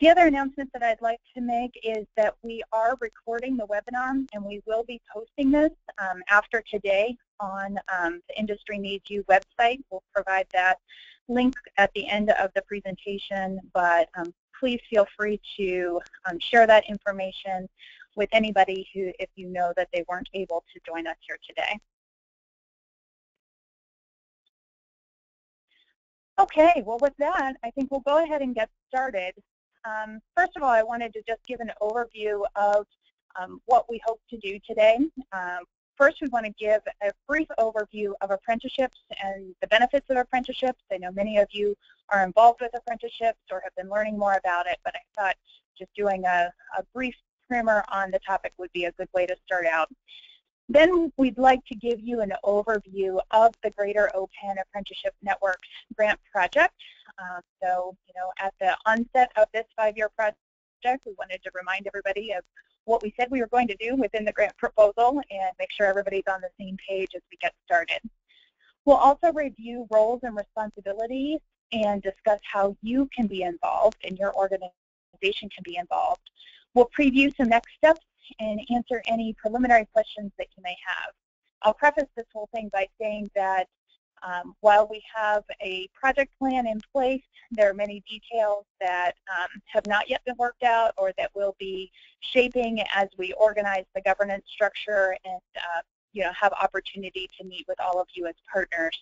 The other announcement that I'd like to make is that we are recording the webinar and we will be posting this um, after today on um, the Industry Needs You website. We'll provide that link at the end of the presentation, but um, please feel free to um, share that information with anybody who, if you know that they weren't able to join us here today. Okay, well with that, I think we'll go ahead and get started. Um, first of all, I wanted to just give an overview of um, what we hope to do today. Um, first, we want to give a brief overview of apprenticeships and the benefits of apprenticeships. I know many of you are involved with apprenticeships or have been learning more about it, but I thought just doing a, a brief primer on the topic would be a good way to start out. Then we'd like to give you an overview of the Greater OH-PENN Apprenticeship Network grant project. Uh, so, you know, at the onset of this five-year project, we wanted to remind everybody of what we said we were going to do within the grant proposal and make sure everybody's on the same page as we get started. We'll also review roles and responsibilities and discuss how you can be involved and your organization can be involved. We'll preview some next steps and answer any preliminary questions that you may have. I'll preface this whole thing by saying that um, while we have a project plan in place, there are many details that um, have not yet been worked out or that will be shaping as we organize the governance structure and uh, you know, have opportunity to meet with all of you as partners.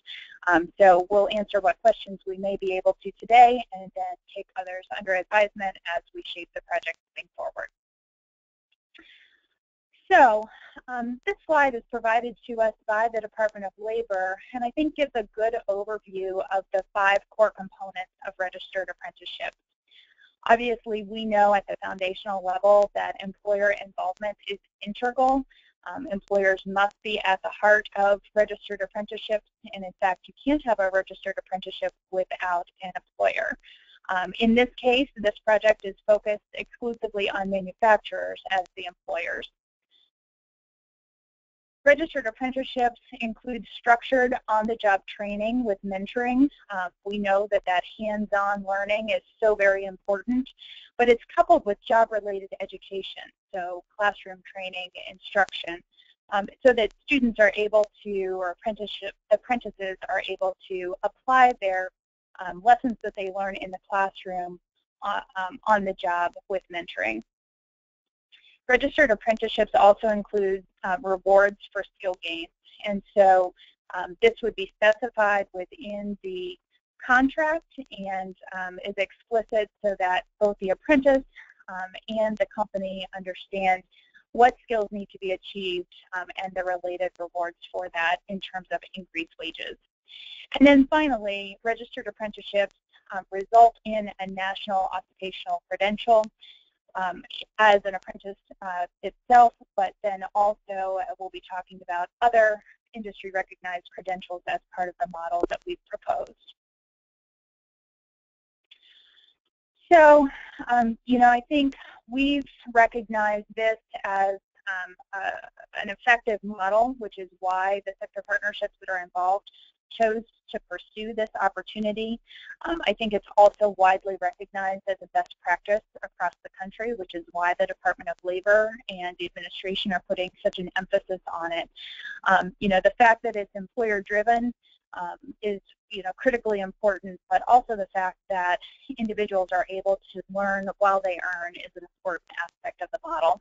Um, so we'll answer what questions we may be able to today and then take others under advisement as we shape the project moving forward. So um, this slide is provided to us by the Department of Labor and I think gives a good overview of the five core components of registered apprenticeships. Obviously, we know at the foundational level that employer involvement is integral. Um, employers must be at the heart of registered apprenticeships, and in fact, you can't have a registered apprenticeship without an employer. Um, in this case, this project is focused exclusively on manufacturers as the employers. Registered apprenticeships include structured on-the-job training with mentoring. Uh, we know that that hands-on learning is so very important, but it's coupled with job-related education, so classroom training, instruction, um, so that students are able to, or apprenticeship apprentices are able to apply their um, lessons that they learn in the classroom uh, um, on the job with mentoring. Registered apprenticeships also include uh, rewards for skill gains. And so um, this would be specified within the contract and um, is explicit so that both the apprentice um, and the company understand what skills need to be achieved um, and the related rewards for that in terms of increased wages. And then finally, registered apprenticeships um, result in a national occupational credential um, as an apprentice uh, itself, but then also uh, we'll be talking about other industry recognized credentials as part of the model that we've proposed. So, um, you know, I think we've recognized this as um, uh, an effective model, which is why the sector partnerships that are involved chose to pursue this opportunity. Um, I think it's also widely recognized as a best practice across the country, which is why the Department of Labor and the administration are putting such an emphasis on it. Um, you know, the fact that it's employer-driven um, is you know, critically important, but also the fact that individuals are able to learn while they earn is an important aspect of the model.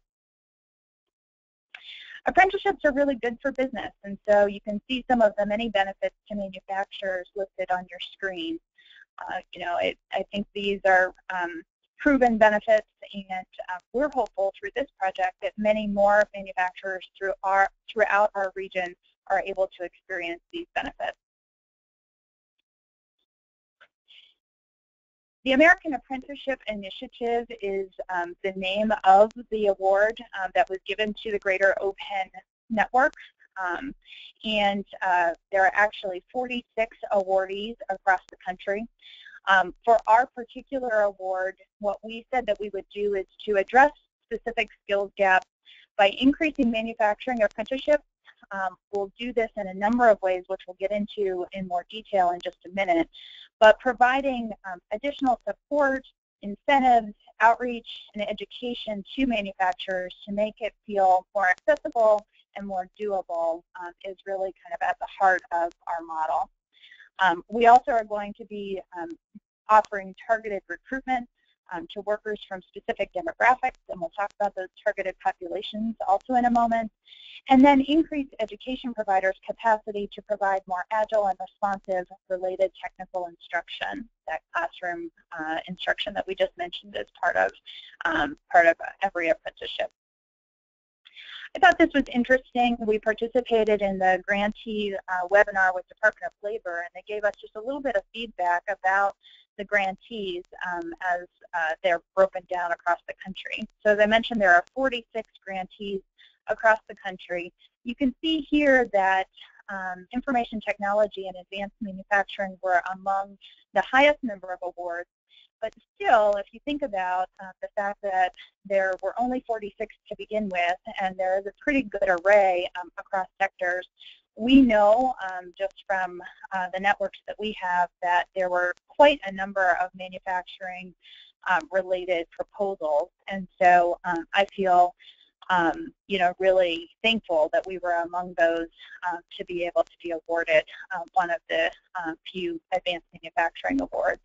Apprenticeships are really good for business, and so you can see some of the many benefits to manufacturers listed on your screen. Uh, you know, it, I think these are um, proven benefits, and uh, we're hopeful through this project that many more manufacturers through our, throughout our region are able to experience these benefits. The American Apprenticeship Initiative is um, the name of the award um, that was given to the Greater OH-PENN Network. Um, and uh, there are actually 46 awardees across the country. Um, for our particular award, what we said that we would do is to address specific skills gaps by increasing manufacturing apprenticeships. Um, we'll do this in a number of ways, which we'll get into in more detail in just a minute but providing um, additional support, incentives, outreach and education to manufacturers to make it feel more accessible and more doable um, is really kind of at the heart of our model. Um, we also are going to be um, offering targeted recruitment um, to workers from specific demographics, and we'll talk about those targeted populations also in a moment. And then increase education providers' capacity to provide more agile and responsive related technical instruction, that classroom uh, instruction that we just mentioned as part of, um, part of every apprenticeship. I thought this was interesting. We participated in the grantee uh, webinar with Department of Labor, and they gave us just a little bit of feedback about the grantees um, as uh, they're broken down across the country. So as I mentioned, there are 46 grantees across the country. You can see here that um, information technology and advanced manufacturing were among the highest number of awards. But still, if you think about uh, the fact that there were only 46 to begin with, and there is a pretty good array um, across sectors, we know um, just from uh, the networks that we have that there were quite a number of manufacturing um, related proposals. And so um, I feel um, you know, really thankful that we were among those uh, to be able to be awarded uh, one of the uh, few advanced manufacturing awards.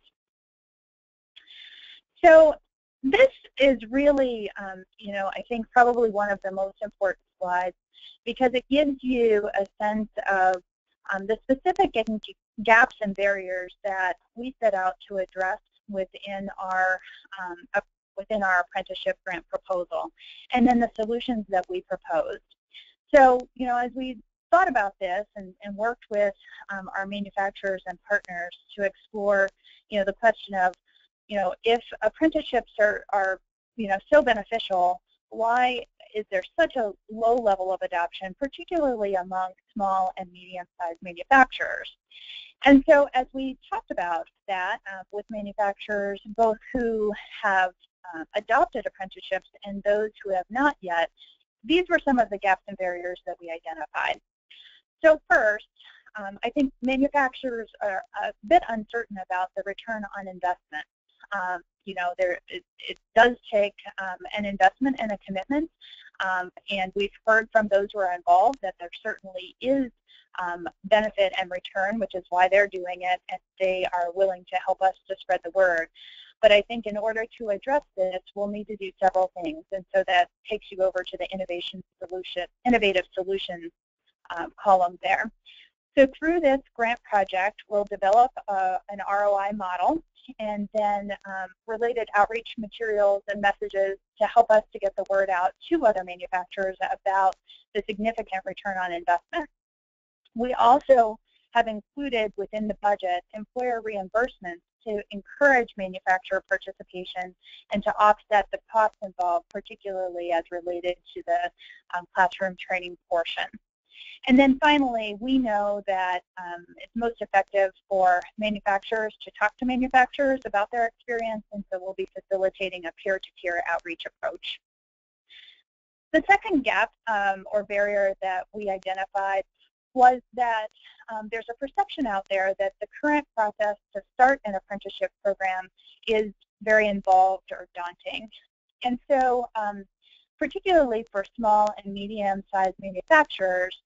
So this is really, um, you know, I think probably one of the most important slides because it gives you a sense of um, the specific gaps and barriers that we set out to address within our um, within our apprenticeship grant proposal, and then the solutions that we proposed. So, you know, as we thought about this and, and worked with um, our manufacturers and partners to explore, you know, the question of, you know, if apprenticeships are, are you know, so beneficial, why is there such a low level of adoption, particularly among small and medium-sized manufacturers? And so as we talked about that uh, with manufacturers, both who have uh, adopted apprenticeships and those who have not yet, these were some of the gaps and barriers that we identified. So first, um, I think manufacturers are a bit uncertain about the return on investment. Um, you know, there it, it does take um, an investment and a commitment, um, and we've heard from those who are involved that there certainly is um, benefit and return, which is why they're doing it, and they are willing to help us to spread the word. But I think in order to address this, we'll need to do several things. And so that takes you over to the innovation solution, innovative solutions um, column there. So through this grant project, we'll develop uh, an ROI model and then um, related outreach materials and messages to help us to get the word out to other manufacturers about the significant return on investment. We also have included within the budget employer reimbursements to encourage manufacturer participation and to offset the costs involved, particularly as related to the um, classroom training portion. And then finally, we know that um, it's most effective for manufacturers to talk to manufacturers about their experience, and so we'll be facilitating a peer-to-peer -peer outreach approach. The second gap um, or barrier that we identified was that um, there's a perception out there that the current process to start an apprenticeship program is very involved or daunting. And so um, particularly for small and medium-sized manufacturers,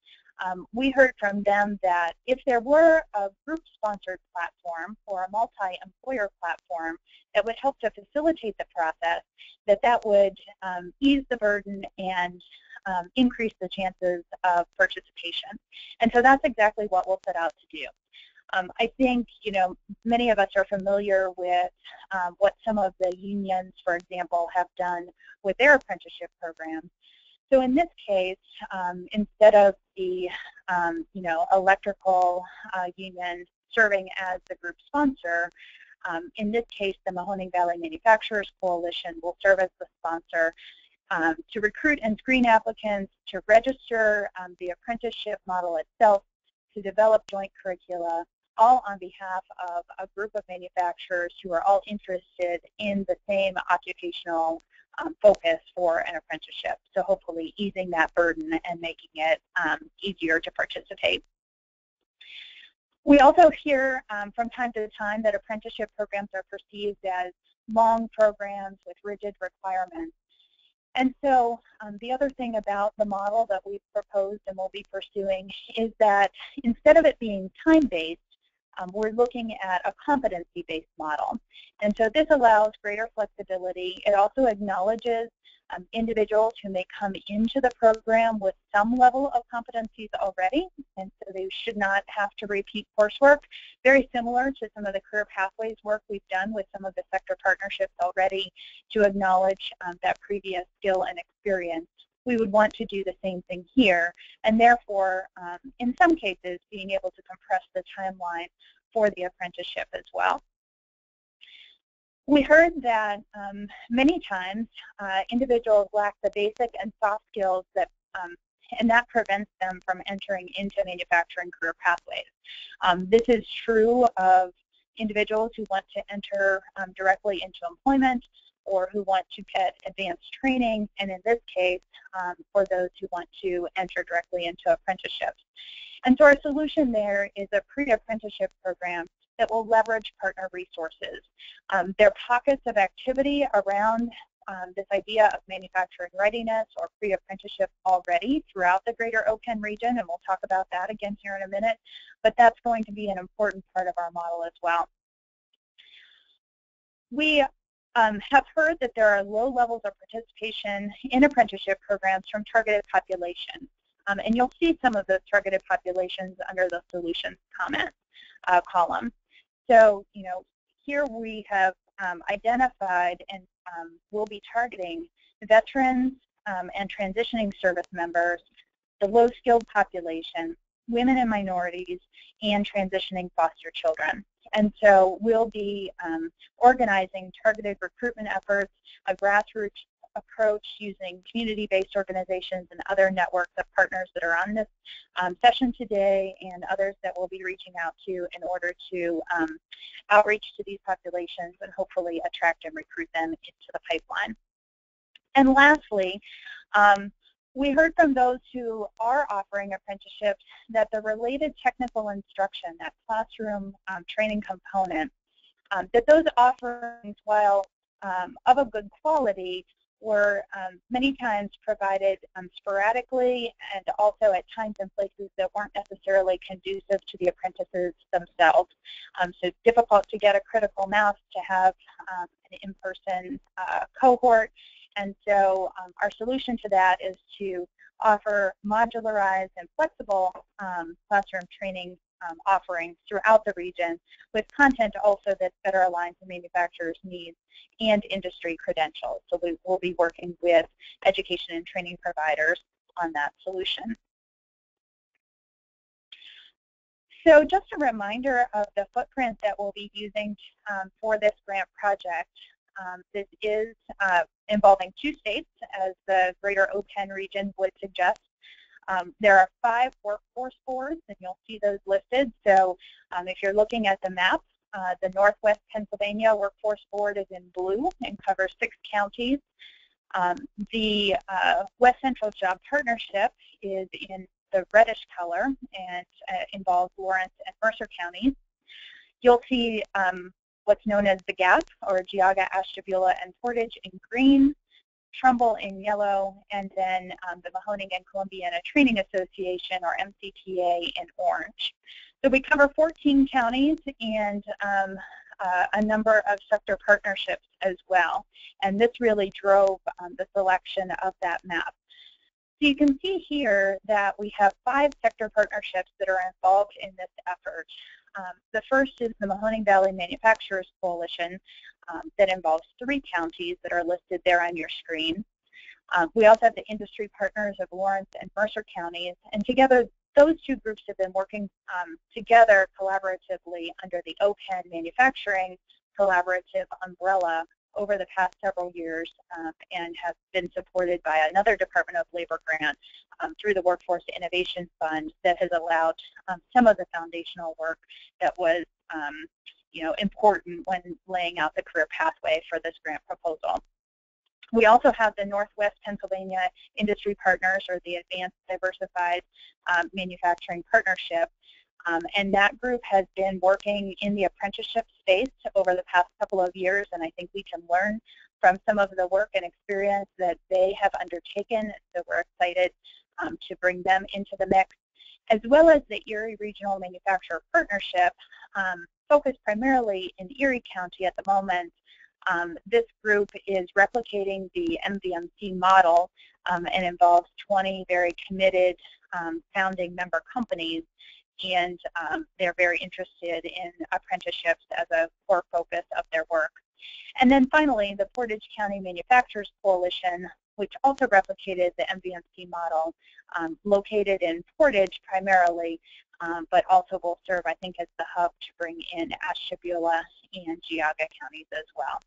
um, we heard from them that if there were a group-sponsored platform or a multi-employer platform that would help to facilitate the process, that that would um, ease the burden and um, increase the chances of participation. And so that's exactly what we'll set out to do. Um, I think, you know, many of us are familiar with um, what some of the unions, for example, have done with their apprenticeship programs. So in this case, um, instead of the, um, you know, electrical uh, union serving as the group sponsor, um, in this case, the Mahoning Valley Manufacturers Coalition will serve as the sponsor um, to recruit and screen applicants, to register um, the apprenticeship model itself, to develop joint curricula, all on behalf of a group of manufacturers who are all interested in the same occupational um, focus for an apprenticeship. So hopefully easing that burden and making it um, easier to participate. We also hear um, from time to time that apprenticeship programs are perceived as long programs with rigid requirements. And so um, the other thing about the model that we've proposed and will be pursuing is that instead of it being time-based, um, we're looking at a competency-based model. And so this allows greater flexibility. It also acknowledges um, individuals who may come into the program with some level of competencies already, and so they should not have to repeat coursework. Very similar to some of the career pathways work we've done with some of the sector partnerships already to acknowledge um, that previous skill and experience. We would want to do the same thing here, and therefore, um, in some cases, being able to compress the timeline for the apprenticeship as well. We heard that um, many times uh, individuals lack the basic and soft skills that um, and that prevents them from entering into manufacturing career pathways. Um, this is true of individuals who want to enter um, directly into employment or who want to get advanced training, and in this case, um, for those who want to enter directly into apprenticeships. And so our solution there is a pre-apprenticeship program that will leverage partner resources. Um, there are pockets of activity around um, this idea of manufacturing readiness or pre-apprenticeship already throughout the greater OH-PENN region, and we'll talk about that again here in a minute, but that's going to be an important part of our model as well. We um, have heard that there are low levels of participation in apprenticeship programs from targeted populations. Um, and you'll see some of those targeted populations under the solutions comment uh, column. So, you know, here we have um, identified and um, will be targeting veterans um, and transitioning service members, the low-skilled population, women and minorities, and transitioning foster children. And so we'll be um, organizing targeted recruitment efforts, a grassroots approach using community-based organizations and other networks of partners that are on this um, session today and others that we'll be reaching out to in order to um, outreach to these populations and hopefully attract and recruit them into the pipeline. And lastly, um, we heard from those who are offering apprenticeships that the related technical instruction, that classroom um, training component, um, that those offerings, while um, of a good quality, were um, many times provided um, sporadically and also at times and places that weren't necessarily conducive to the apprentices themselves. Um, so difficult to get a critical mass to have an in-person uh, cohort. And so um, our solution to that is to offer modularized and flexible um, classroom training um, offerings throughout the region with content also that's better aligned to manufacturers' needs and industry credentials. So we will be working with education and training providers on that solution. So just a reminder of the footprint that we'll be using um, for this grant project. Um, this is uh, involving two states, as the greater OH-PENN region would suggest. Um, there are five workforce boards, and you'll see those listed. So um, if you're looking at the map, uh, the Northwest Pennsylvania Workforce Board is in blue and covers six counties. Um, the uh, West Central Job Partnership is in the reddish color and uh, involves Lawrence and Mercer counties. You'll see um, what's known as the GAP, or Geauga, Ashtabula, and Portage in green, Trumbull in yellow, and then um, the Mahoning and Columbiana Training Association, or MCTA, in orange. So we cover 14 counties and um, uh, a number of sector partnerships as well. And this really drove um, the selection of that map. So you can see here that we have five sector partnerships that are involved in this effort. Um, the first is the Mahoning Valley Manufacturers Coalition um, that involves three counties that are listed there on your screen. Um, we also have the industry partners of Lawrence and Mercer counties, and together those two groups have been working um, together collaboratively under the OH-PENN Manufacturing Collaborative umbrella over the past several years um, and have been supported by another Department of Labor grant um, through the Workforce Innovation Fund that has allowed um, some of the foundational work that was um, you know, important when laying out the career pathway for this grant proposal. We also have the Northwest Pennsylvania Industry Partners, or the Advanced Diversified um, Manufacturing Partnership. Um, and that group has been working in the apprenticeship space over the past couple of years, and I think we can learn from some of the work and experience that they have undertaken. So we're excited um, to bring them into the mix, as well as the Erie Regional Manufacturer Partnership, um, focused primarily in Erie County at the moment. Um, this group is replicating the MVMC model um, and involves 20 very committed um, founding member companies and um, they're very interested in apprenticeships as a core focus of their work. And then finally, the Portage County Manufacturers Coalition, which also replicated the MVMC model, um, located in Portage primarily, um, but also will serve, I think, as the hub to bring in Ashtabula and Geauga counties as well.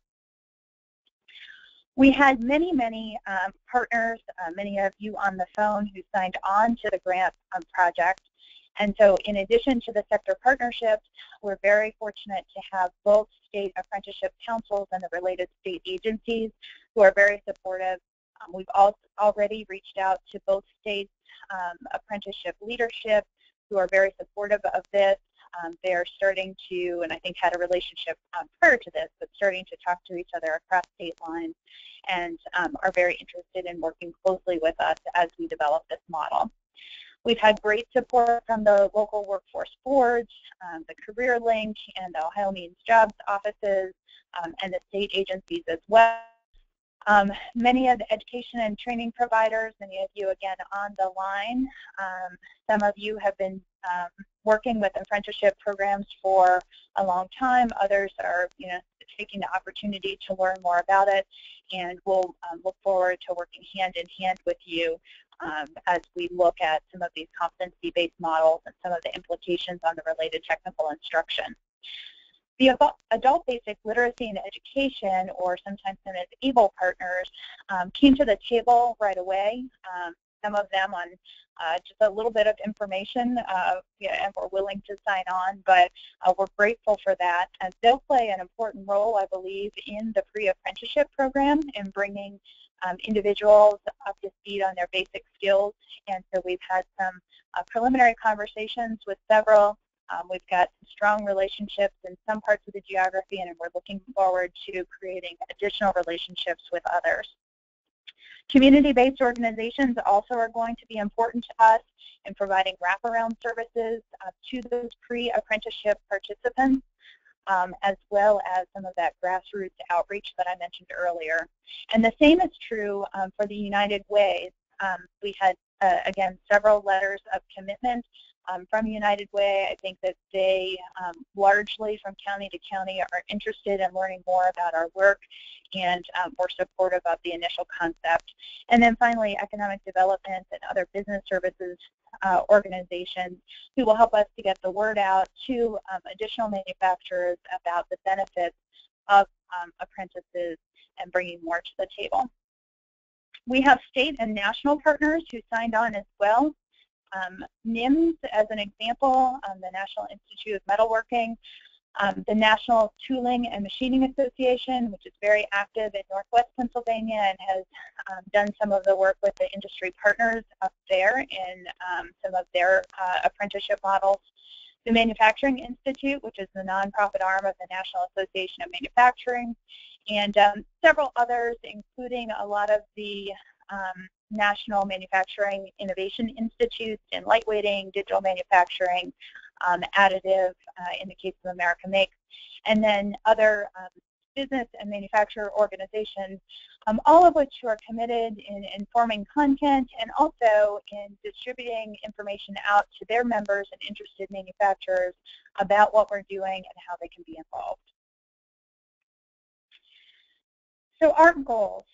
We had many, many um, partners, uh, many of you on the phone who signed on to the grant um, project. And so in addition to the sector partnerships, we're very fortunate to have both state apprenticeship councils and the related state agencies who are very supportive. Um, we've also already reached out to both states um, apprenticeship leadership who are very supportive of this. Um, they're starting to, and I think had a relationship um, prior to this, but starting to talk to each other across state lines and um, are very interested in working closely with us as we develop this model. We've had great support from the local workforce boards, um, the Career Link, and the Ohio Means Jobs offices, um, and the state agencies as well. Um, many of the education and training providers, many of you again on the line, um, some of you have been um, working with apprenticeship programs for a long time. Others are, you know, taking the opportunity to learn more about it, and we'll um, look forward to working hand in hand with you um, as we look at some of these competency-based models and some of the implications on the related technical instruction. The Adult Basic Literacy and Education, or sometimes known as ABLE partners, um, came to the table right away. Um, some of them on uh, just a little bit of information, uh, yeah, and we're willing to sign on, but uh, we're grateful for that. And they'll play an important role, I believe, in the pre-apprenticeship program in bringing um, individuals up to speed on their basic skills. And so we've had some uh, preliminary conversations with several. Um, we've got strong relationships in some parts of the geography, and we're looking forward to creating additional relationships with others. Community-based organizations also are going to be important to us in providing wraparound services uh, to those pre-apprenticeship participants um, as well as some of that grassroots outreach that I mentioned earlier. And the same is true um, for the United Way. Um, we had, uh, again, several letters of commitment um, from United Way. I think that they um, largely from county to county are interested in learning more about our work and um, supportive of the initial concept. And then finally, economic development and other business services uh, organizations who will help us to get the word out to um, additional manufacturers about the benefits of um, apprentices and bringing more to the table. We have state and national partners who signed on as well. Um, NIMS, as an example, um, the National Institute of Metalworking, um, the National Tooling and Machining Association, which is very active in Northwest Pennsylvania and has um, done some of the work with the industry partners up there in um, some of their uh, apprenticeship models. The Manufacturing Institute, which is the nonprofit arm of the National Association of Manufacturing, and um, several others, including a lot of the um, National Manufacturing Innovation Institutes in lightweighting, digital manufacturing, um, additive uh, in the case of America Makes, and then other um, business and manufacturer organizations, um, all of which are committed in informing content and also in distributing information out to their members and interested manufacturers about what we're doing and how they can be involved. So our goals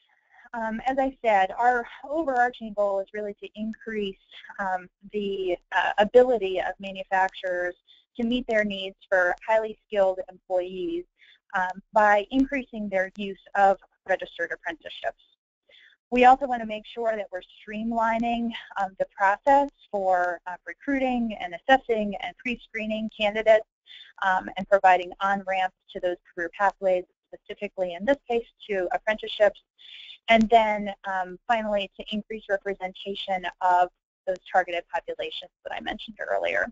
um, as I said, our overarching goal is really to increase um, the uh, ability of manufacturers to meet their needs for highly skilled employees um, by increasing their use of registered apprenticeships. We also want to make sure that we're streamlining um, the process for uh, recruiting and assessing and pre-screening candidates um, and providing on-ramps to those career pathways, specifically in this case to apprenticeships, and then um, finally, to increase representation of those targeted populations that I mentioned earlier.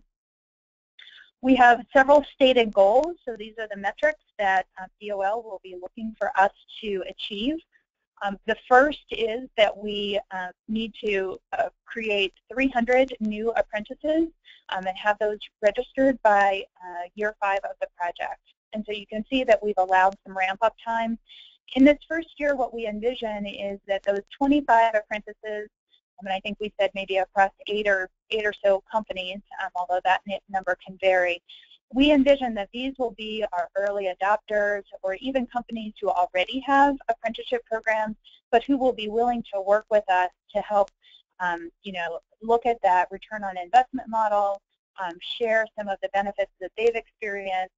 We have several stated goals, so these are the metrics that um, DOL will be looking for us to achieve. Um, the first is that we uh, need to uh, create 300 new apprentices um, and have those registered by uh, year five of the project. And so you can see that we've allowed some ramp-up time. In this first year, what we envision is that those 25 apprentices I mean, I think we said maybe across eight or eight or so companies, um, although that number can vary. We envision that these will be our early adopters or even companies who already have apprenticeship programs, but who will be willing to work with us to help, um, you know, look at that return on investment model, um, share some of the benefits that they've experienced,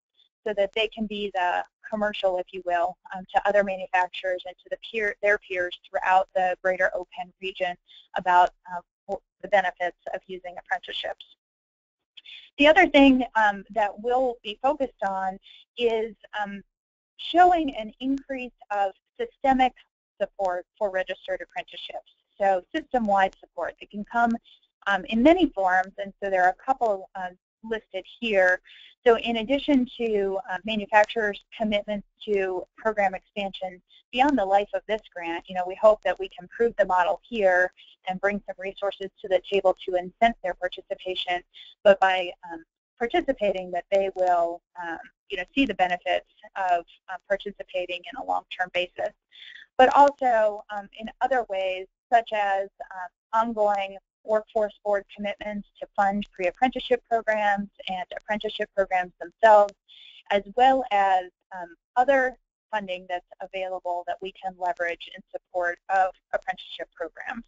so that they can be the commercial, if you will, um, to other manufacturers and to the peer, their peers throughout the greater OH-PENN region about uh, the benefits of using apprenticeships. The other thing um, that we'll be focused on is um, showing an increase of systemic support for registered apprenticeships. So system-wide support. It can come um, in many forms, and so there are a couple uh, listed here. So in addition to uh, manufacturers' commitments to program expansion beyond the life of this grant, you know, we hope that we can prove the model here and bring some resources to the table to incent their participation, but by um, participating that they will, um, you know, see the benefits of uh, participating in a long-term basis. But also um, in other ways, such as uh, ongoing workforce board commitments to fund pre-apprenticeship programs and apprenticeship programs themselves, as well as um, other funding that's available that we can leverage in support of apprenticeship programs.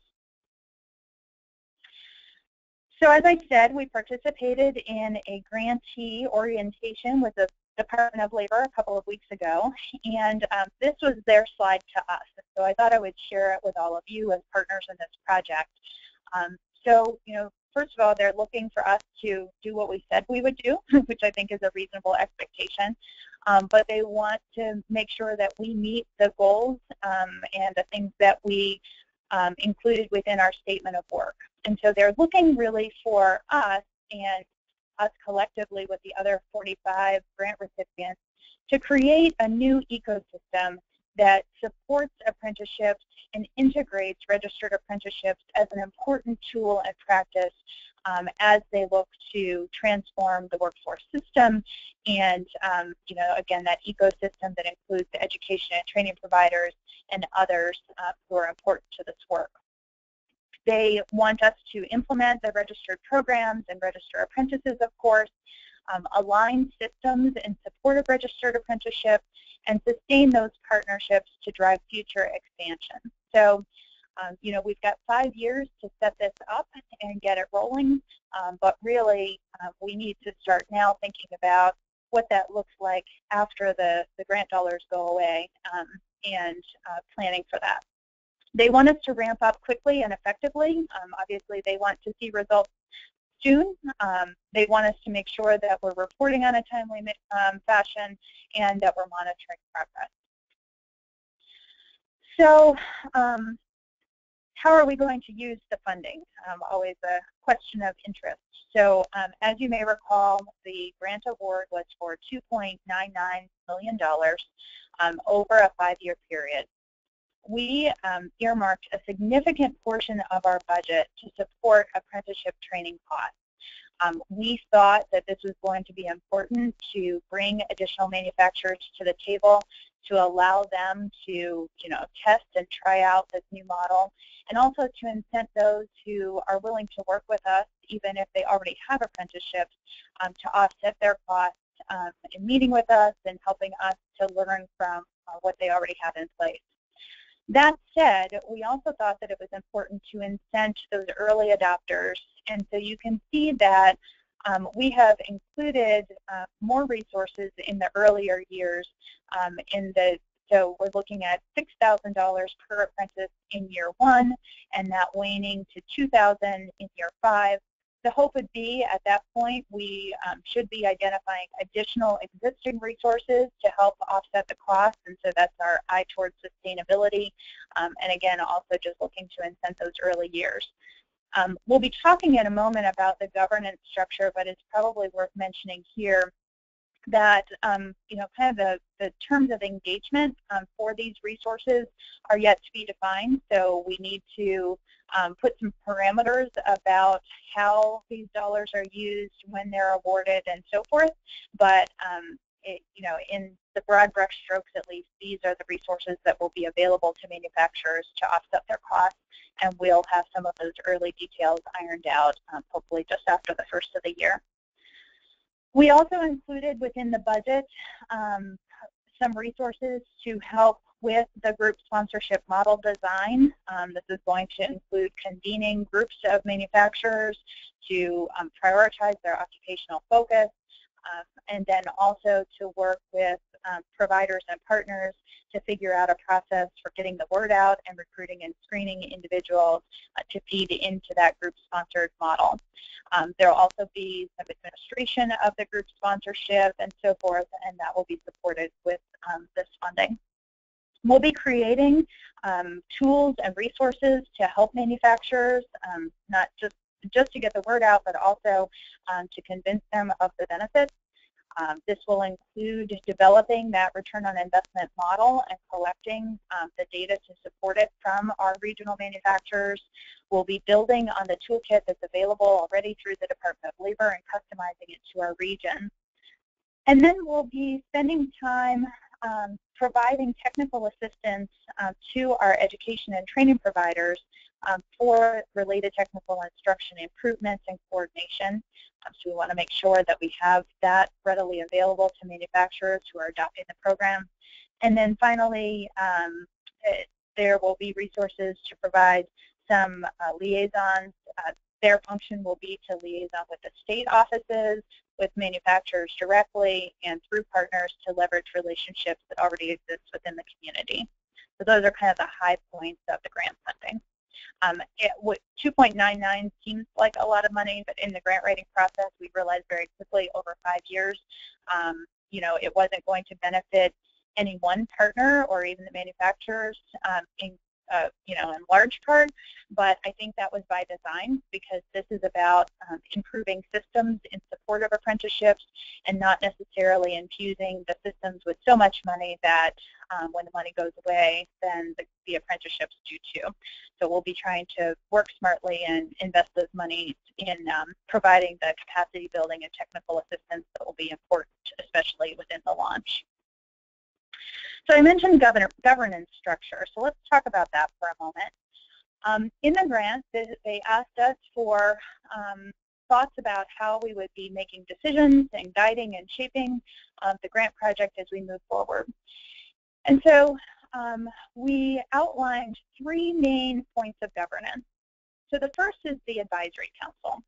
So as I said, we participated in a grantee orientation with the Department of Labor a couple of weeks ago, and um, this was their slide to us. So I thought I would share it with all of you as partners in this project. Um, so, you know, first of all, they're looking for us to do what we said we would do, which I think is a reasonable expectation. Um, but they want to make sure that we meet the goals um, and the things that we um, included within our statement of work. And so they're looking really for us and us collectively with the other 45 grant recipients to create a new ecosystem that supports apprenticeships and integrates registered apprenticeships as an important tool and practice um, as they look to transform the workforce system and, um, you know, again, that ecosystem that includes the education and training providers and others uh, who are important to this work. They want us to implement the registered programs and register apprentices, of course, um, align systems in support of registered apprenticeship, and sustain those partnerships to drive future expansion. So, um, you know, we've got five years to set this up and get it rolling, um, but really uh, we need to start now thinking about what that looks like after the, the grant dollars go away um, and uh, planning for that. They want us to ramp up quickly and effectively. Um, obviously, they want to see results soon. Um, they want us to make sure that we're reporting on a timely um, fashion and that we're monitoring progress. So um, how are we going to use the funding? Um, always a question of interest. So um, as you may recall, the grant award was for $2.99 million um, over a five-year period we um, earmarked a significant portion of our budget to support apprenticeship training costs. Um, we thought that this was going to be important to bring additional manufacturers to the table to allow them to, you know, test and try out this new model, and also to incent those who are willing to work with us, even if they already have apprenticeships, um, to offset their costs um, in meeting with us and helping us to learn from uh, what they already have in place. That said, we also thought that it was important to incent those early adopters. And so you can see that um, we have included uh, more resources in the earlier years um, in the so we're looking at $6,000 per apprentice in year one, and that waning to 2,000 in year five, the hope would be at that point we um, should be identifying additional existing resources to help offset the cost, and so that's our eye towards sustainability, um, and again also just looking to incent those early years. Um, we'll be talking in a moment about the governance structure, but it's probably worth mentioning here that um, you know kind of the, the terms of engagement um, for these resources are yet to be defined. So we need to um, put some parameters about how these dollars are used, when they're awarded, and so forth. But um, it, you know, in the broad brush strokes at least, these are the resources that will be available to manufacturers to offset their costs, and we'll have some of those early details ironed out, um, hopefully just after the first of the year. We also included within the budget um, some resources to help with the group sponsorship model design. Um, this is going to include convening groups of manufacturers to um, prioritize their occupational focus, um, and then also to work with um, providers and partners to figure out a process for getting the word out and recruiting and screening individuals uh, to feed into that group-sponsored model. Um, there will also be some administration of the group sponsorship and so forth, and that will be supported with this funding. We'll be creating um, tools and resources to help manufacturers, um, not just just to get the word out, but also um, to convince them of the benefits. Um, this will include developing that return on investment model and collecting um, the data to support it from our regional manufacturers. We'll be building on the toolkit that's available already through the Department of Labor and customizing it to our region. And then we'll be spending time um, providing technical assistance uh, to our education and training providers um, for related technical instruction improvements and coordination. Um, so we want to make sure that we have that readily available to manufacturers who are adopting the program. And then finally, um, it, there will be resources to provide some uh, liaisons. Uh, their function will be to liaison with the state offices, with manufacturers directly, and through partners to leverage relationships that already exist within the community. So those are kind of the high points of the grant funding. Um, 2.99 seems like a lot of money, but in the grant writing process, we realized very quickly over five years, um, you know, it wasn't going to benefit any one partner or even the manufacturers um, in uh, you know, in large part, but I think that was by design because this is about um, improving systems in support of apprenticeships and not necessarily infusing the systems with so much money that um, when the money goes away, then the, the, apprenticeships do too. So we'll be trying to work smartly and invest those money in um, providing the capacity building and technical assistance that will be important, especially within the launch. So I mentioned governance structure, so let's talk about that for a moment. Um, in the grant, they, they asked us for um, thoughts about how we would be making decisions and guiding and shaping uh, the grant project as we move forward. And so um, we outlined three main points of governance. So the first is the advisory council.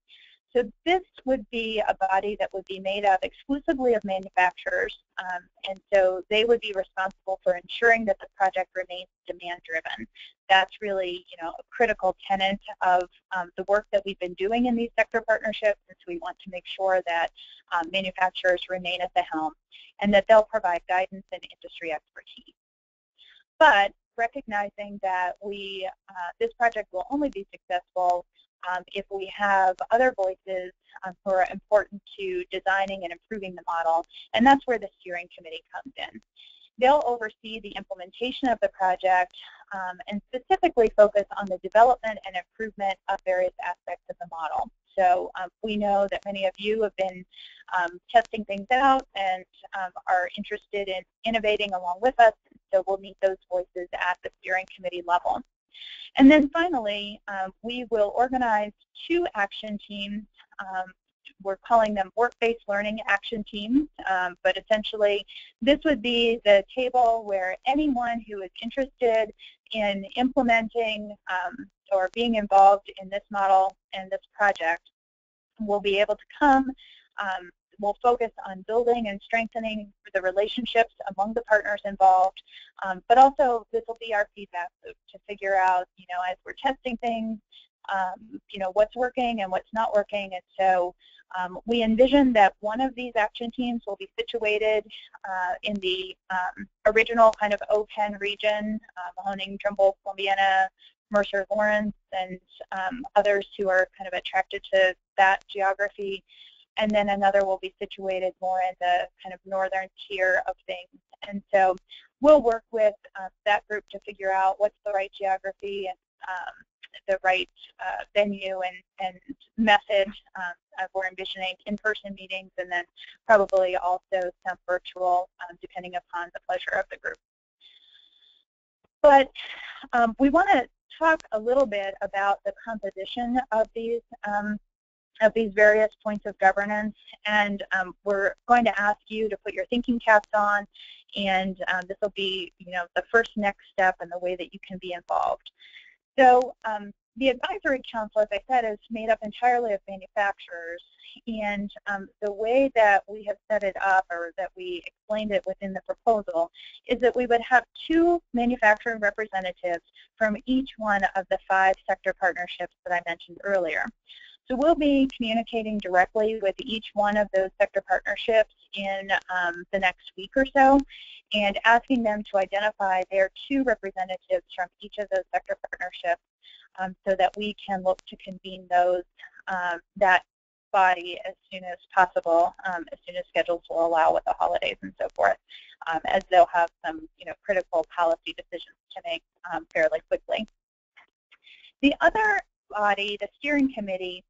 So this would be a body that would be made up exclusively of manufacturers, um, and so they would be responsible for ensuring that the project remains demand-driven. That's really, you know, a critical tenet of um, the work that we've been doing in these sector partnerships, since we want to make sure that um, manufacturers remain at the helm, and that they'll provide guidance and industry expertise. But recognizing that we, uh, this project will only be successful um, if we have other voices um, who are important to designing and improving the model, and that's where the steering committee comes in. They'll oversee the implementation of the project um, and specifically focus on the development and improvement of various aspects of the model. So um, we know that many of you have been um, testing things out and um, are interested in innovating along with us, so we'll need those voices at the steering committee level. And then finally, um, we will organize two action teams. Um, we're calling them work-based learning action teams, um, but essentially this would be the table where anyone who is interested in implementing um, or being involved in this model and this project will be able to come um, we'll focus on building and strengthening the relationships among the partners involved, um, but also this will be our feedback loop to figure out, you know, as we're testing things, um, you know, what's working and what's not working. And so um, we envision that one of these action teams will be situated uh, in the um, original kind of OH-PENN region, uh, Mahoning, Trumbull, Columbiana, Mercer Lawrence and um, others who are kind of attracted to that geography. And then another will be situated more in the kind of northern tier of things. And so we'll work with uh, that group to figure out what's the right geography and um, the right uh, venue and, and method. Um, envisioning in-person meetings and then probably also some virtual, um, depending upon the pleasure of the group. But um, we want to talk a little bit about the composition of these um, of these various points of governance, and um, we're going to ask you to put your thinking caps on, and um, this will be, you know, the first next step in the way that you can be involved. So um, the advisory council, as I said, is made up entirely of manufacturers, and um, the way that we have set it up, or that we explained it within the proposal, is that we would have two manufacturing representatives from each one of the five sector partnerships that I mentioned earlier. So we'll be communicating directly with each one of those sector partnerships in um, the next week or so and asking them to identify their two representatives from each of those sector partnerships um, so that we can look to convene those um, that body as soon as possible, um, as soon as schedules will allow with the holidays and so forth, um, as they'll have some you know, critical policy decisions to make um, fairly quickly. The other body, the steering committee,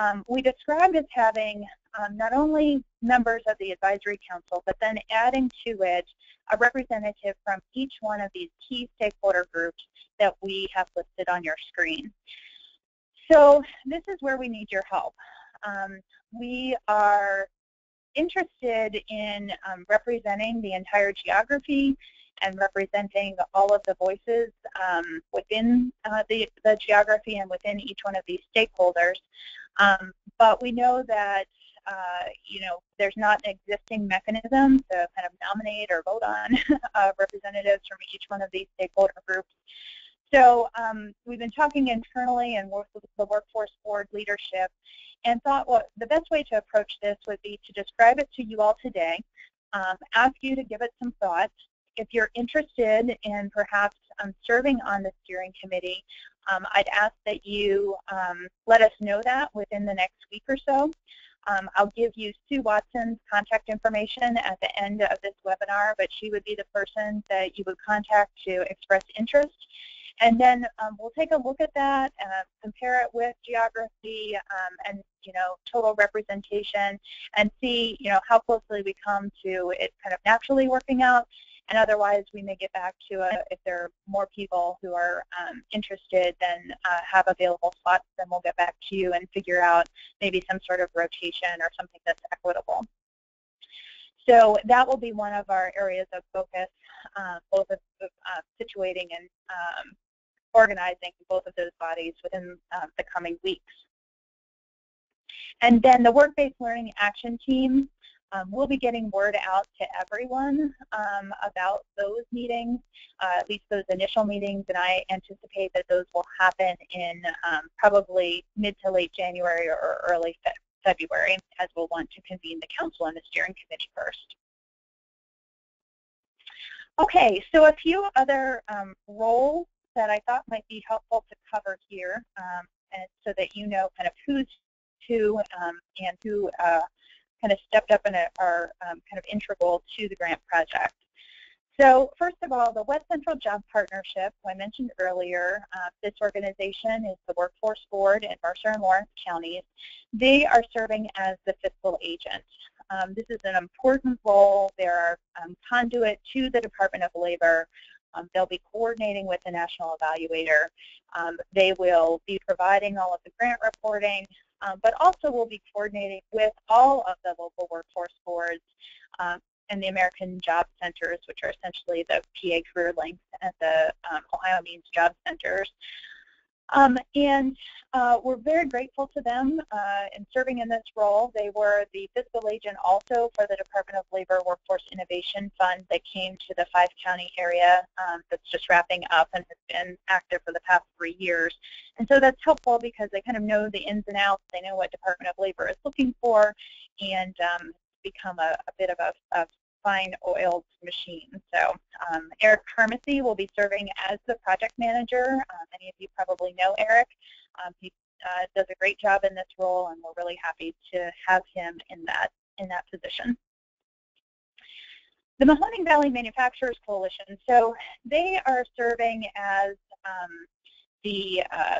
um, we described as having um, not only members of the advisory council, but then adding to it a representative from each one of these key stakeholder groups that we have listed on your screen. So this is where we need your help. Um, we are interested in um, representing the entire geography and representing all of the voices um, within uh, the, the geography and within each one of these stakeholders. Um, but we know that uh, you know, there's not an existing mechanism to kind of nominate or vote on uh, representatives from each one of these stakeholder groups. So um, we've been talking internally and with the workforce board leadership and thought what the best way to approach this would be to describe it to you all today, um, ask you to give it some thought. If you're interested in perhaps um, serving on the steering committee, um, I'd ask that you um, let us know that within the next week or so. Um, I'll give you Sue Watson's contact information at the end of this webinar, but she would be the person that you would contact to express interest. And then um, we'll take a look at that, uh, compare it with geography um, and, you know, total representation and see, you know, how closely we come to it kind of naturally working out and otherwise, we may get back to a, if there are more people who are um, interested then uh, have available slots, then we'll get back to you and figure out maybe some sort of rotation or something that's equitable. So that will be one of our areas of focus, uh, both of, uh, situating and um, organizing both of those bodies within uh, the coming weeks. And then the work-based learning action team um, we'll be getting word out to everyone um, about those meetings, uh, at least those initial meetings, and I anticipate that those will happen in um, probably mid to late January or early fe February, as we'll want to convene the council and the steering committee first. Okay, so a few other um, roles that I thought might be helpful to cover here, um, and so that you know kind of who's who um, and who uh, kind of stepped up and are um, kind of integral to the grant project. So first of all, the West Central Job Partnership, who I mentioned earlier, uh, this organization is the Workforce Board in Mercer and Lawrence counties. They are serving as the fiscal agent. Um, this is an important role. They're um, conduit to the Department of Labor. Um, they'll be coordinating with the National Evaluator. Um, they will be providing all of the grant reporting, um, but also we'll be coordinating with all of the local workforce boards um, and the American Job Centers, which are essentially the PA Career Links and the um, Ohio Means Job Centers. Um, and uh, we're very grateful to them uh, in serving in this role. They were the fiscal agent also for the Department of Labor Workforce Innovation Fund that came to the five-county area um, that's just wrapping up and has been active for the past three years. And so that's helpful because they kind of know the ins and outs. They know what Department of Labor is looking for and um, become a, a bit of a, a fine oiled machine. So um, Eric Harmacy will be serving as the project manager. Uh, many of you probably know Eric. Um, he uh, does a great job in this role, and we're really happy to have him in that in that position. The Mahoning Valley Manufacturers Coalition, so they are serving as um, the uh,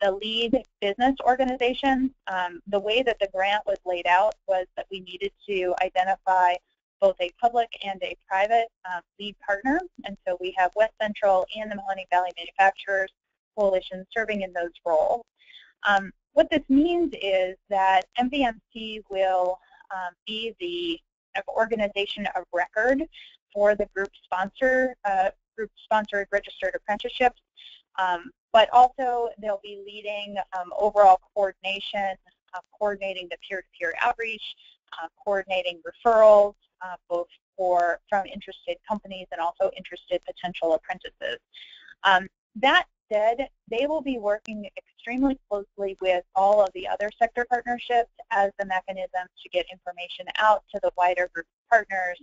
the lead business organization. Um, the way that the grant was laid out was that we needed to identify both a public and a private um, lead partner, and so we have West Central and the Mahoning Valley Manufacturers Coalition serving in those roles. Um, what this means is that MVMC will um, be the organization of record for the group sponsor uh, group sponsored registered apprenticeships um, but also they'll be leading um, overall coordination, uh, coordinating the peer-to-peer -peer outreach, uh, coordinating referrals, uh, both for from interested companies and also interested potential apprentices. Um, that said, they will be working extremely closely with all of the other sector partnerships as the mechanism to get information out to the wider group of partners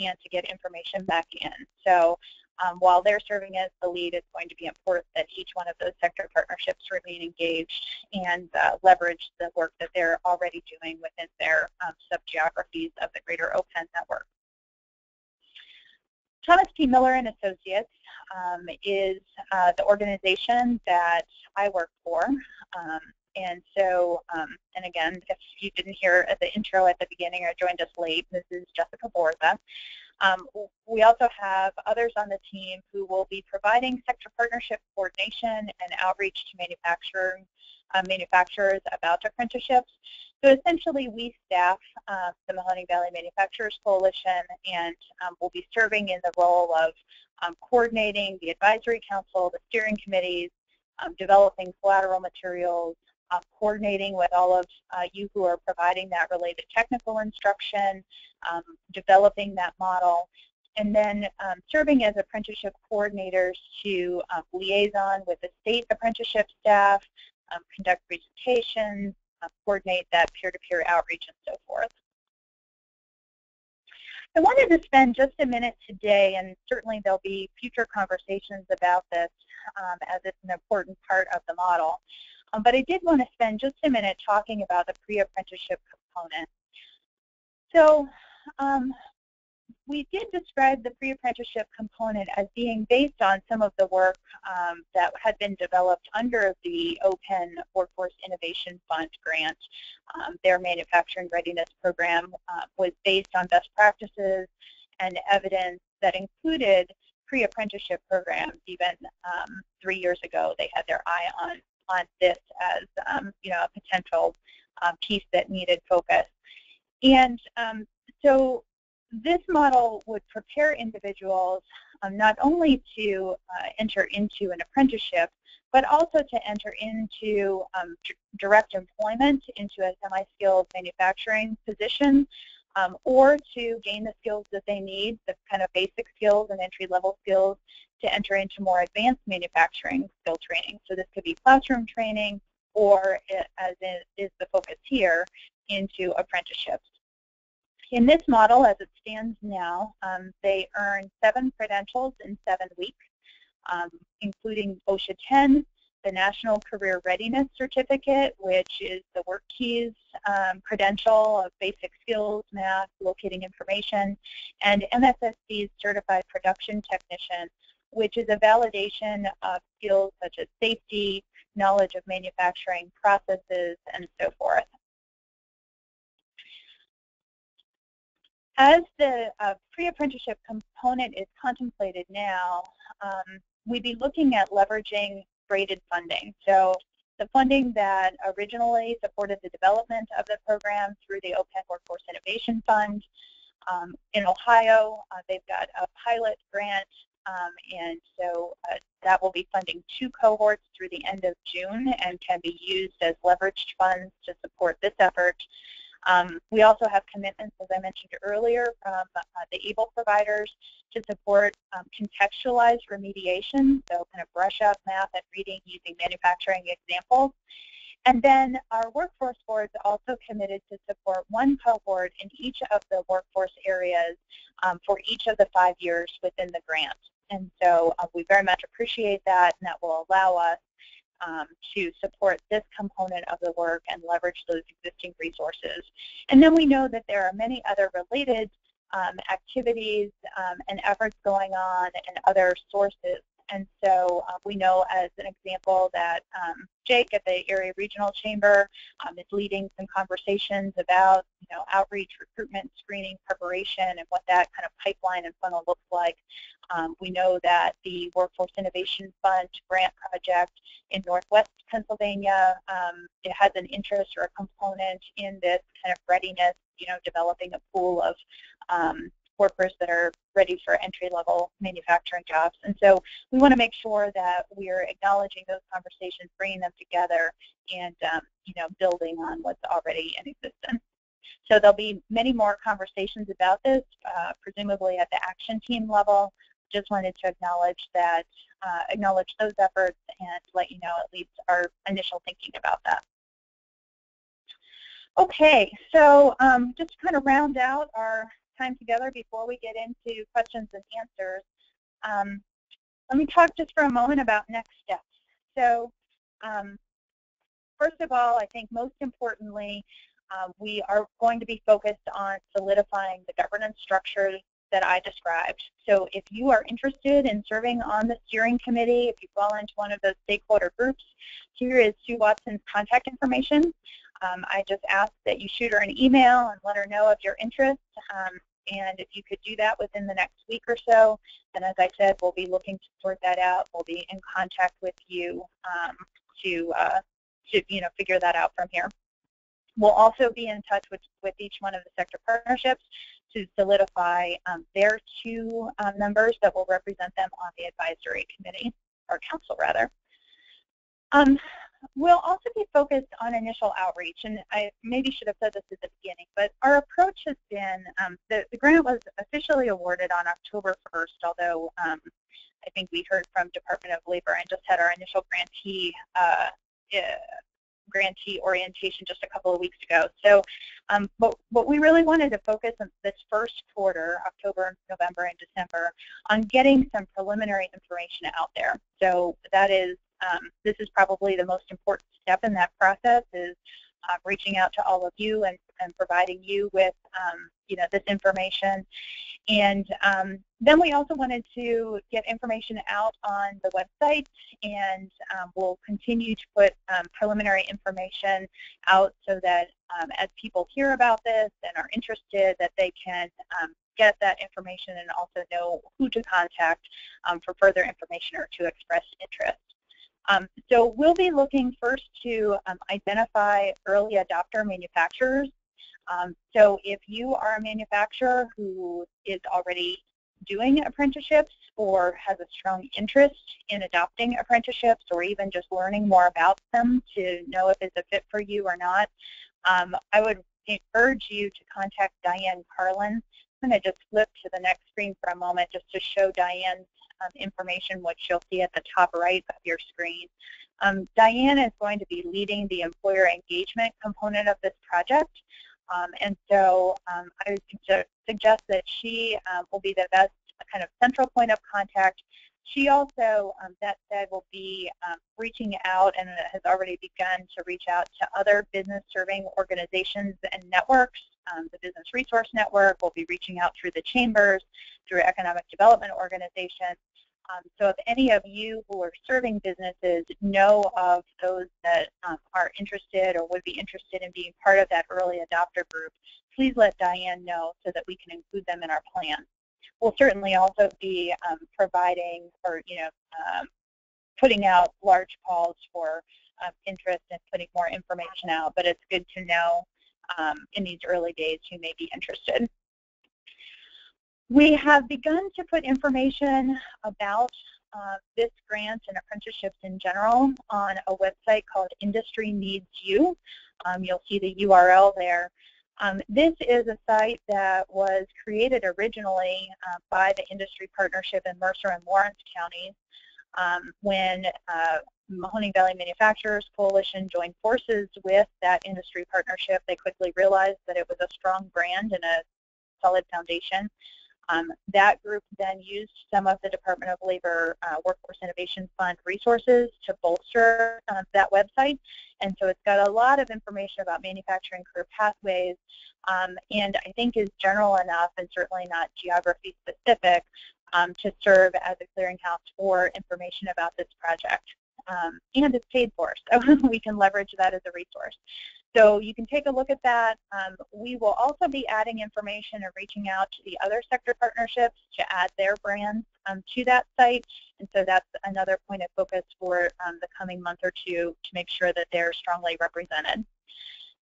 and to get information back in. So um, while they're serving as the lead, it's going to be important that each one of those sector partnerships remain engaged and uh, leverage the work that they're already doing within their um, sub-geographies of the greater OH-PENN network. Thomas P. Miller and Associates um, is uh, the organization that I work for. Um, and so, um, and again, if you didn't hear at the intro at the beginning or joined us late, this is Jessica Borza. Um, we also have others on the team who will be providing sector partnership coordination and outreach to manufacturing, uh, manufacturers about apprenticeships. So essentially, we staff uh, the Mahoning Valley Manufacturers Coalition and um, will be serving in the role of um, coordinating the advisory council, the steering committees, um, developing collateral materials, uh, coordinating with all of uh, you who are providing that related technical instruction, um, developing that model, and then um, serving as apprenticeship coordinators to um, liaison with the state apprenticeship staff, um, conduct presentations, uh, coordinate that peer-to-peer -peer outreach and so forth. I wanted to spend just a minute today, and certainly there'll be future conversations about this um, as it's an important part of the model, um, but I did want to spend just a minute talking about the pre-apprenticeship component. So um, we did describe the pre-apprenticeship component as being based on some of the work um, that had been developed under the OH-PENN Workforce Innovation Fund grant. Um, their manufacturing readiness program uh, was based on best practices and evidence that included pre-apprenticeship programs. Even um, three years ago, they had their eye on on this as um, you know a potential um, piece that needed focus. And um, so this model would prepare individuals um, not only to uh, enter into an apprenticeship, but also to enter into um, direct employment into a semi-skilled manufacturing position um, or to gain the skills that they need, the kind of basic skills and entry-level skills to enter into more advanced manufacturing skill training. So this could be classroom training or, as is the focus here, into apprenticeships. In this model, as it stands now, um, they earn seven credentials in seven weeks, um, including OSHA 10, the National Career Readiness Certificate, which is the WorkKeys um, credential of basic skills, math, locating information, and MSSC's Certified Production Technician, which is a validation of skills such as safety, knowledge of manufacturing processes, and so forth. As the uh, pre-apprenticeship component is contemplated now, um, we'd be looking at leveraging braided funding. So the funding that originally supported the development of the program through the OH-PENN Workforce Innovation Fund. Um, in Ohio, uh, they've got a pilot grant, um, and so uh, that will be funding two cohorts through the end of June and can be used as leveraged funds to support this effort. Um, we also have commitments, as I mentioned earlier, from uh, the ABLE providers to support um, contextualized remediation, so kind of brush up math and reading using manufacturing examples. And then our workforce boards also committed to support one cohort in each of the workforce areas um, for each of the five years within the grant. And so uh, we very much appreciate that, and that will allow us um, to support this component of the work and leverage those existing resources. And then we know that there are many other related um, activities um, and efforts going on and other sources and so uh, we know as an example that um, Jake at the Erie Regional Chamber um, is leading some conversations about you know, outreach, recruitment, screening, preparation, and what that kind of pipeline and funnel looks like. Um, we know that the Workforce Innovation Fund grant project in Northwest Pennsylvania, um, it has an interest or a component in this kind of readiness, you know, developing a pool of um, workers that are ready for entry-level manufacturing jobs. And so we want to make sure that we're acknowledging those conversations, bringing them together, and um, you know, building on what's already in existence. So there'll be many more conversations about this, uh, presumably at the action team level. Just wanted to acknowledge that, uh, acknowledge those efforts and let you know at least our initial thinking about that. Okay, so um, just to kind of round out our time together before we get into questions and answers, um, let me talk just for a moment about next steps. So um, first of all, I think most importantly, uh, we are going to be focused on solidifying the governance structure that I described. So if you are interested in serving on the steering committee, if you fall into one of those stakeholder groups, here is Sue Watson's contact information. Um, I just ask that you shoot her an email and let her know of your interest. Um, and if you could do that within the next week or so, then as I said, we'll be looking to sort that out. We'll be in contact with you um, to, uh, to you know, figure that out from here. We'll also be in touch with, with each one of the sector partnerships to solidify um, their two uh, members that will represent them on the advisory committee, or council rather. Um, We'll also be focused on initial outreach, and I maybe should have said this at the beginning, but our approach has been, um, the, the, grant was officially awarded on October 1st, although um, I think we heard from Department of Labor and just had our initial grantee uh, uh, grantee orientation just a couple of weeks ago. So um, but what we really wanted to focus on this first quarter, October, November, and December, on getting some preliminary information out there. So that is um, this is probably the most important step in that process is uh, reaching out to all of you and, and providing you with um, you know this information. And um, then we also wanted to get information out on the website, and um, we'll continue to put um, preliminary information out so that um, as people hear about this and are interested, that they can get that information and also know who to contact for further information or to express interest. Um, so we'll be looking first to um, identify early adopter manufacturers. Um, so if you are a manufacturer who is already doing apprenticeships or has a strong interest in adopting apprenticeships or even just learning more about them to know if it's a fit for you or not, um, I would urge you to contact Diane Carlin. I'm going to just flip to the next screen for a moment just to show Diane's um, information, which you'll see at the top right of your screen. Um, Diane is going to be leading the employer engagement component of this project. Um, and so um, I would suggest that she um, will be the best kind of central point of contact. She also, um, that said, will be reaching out and has already begun to reach out to other business serving organizations and networks. the Business Resource Network will be reaching out through the chambers, through economic development organizations, um, so if any of you who are serving businesses know of those that um, are interested or would be interested in being part of that early adopter group, please let Diane know so that we can include them in our plan. We'll certainly also be um, providing or, you know, um, putting out large calls for um, interest and putting more information out, but it's good to know um, in these early days who may be interested. We have begun to put information about uh, this grant and apprenticeships in general on a website called Industry Needs You. Um, you'll see the URL there. Um, this is a site that was created originally uh, by the industry partnership in Mercer and Lawrence counties um, when uh, Mahoning Valley Manufacturers Coalition joined forces with that industry partnership. They quickly realized that it was a strong brand and a solid foundation. Um, that group then used some of the Department of Labor uh, Workforce Innovation Fund resources to bolster uh, that website. And so it's got a lot of information about manufacturing career pathways um, and I think is general enough and certainly not geography specific um, to serve as a clearinghouse for information about this project. Um, and it's paid for, so we can leverage that as a resource. So you can take a look at that. Um, we will also be adding information and reaching out to the other sector partnerships to add their brands um, to that site. And so that's another point of focus for um, the coming month or two to make sure that they're strongly represented.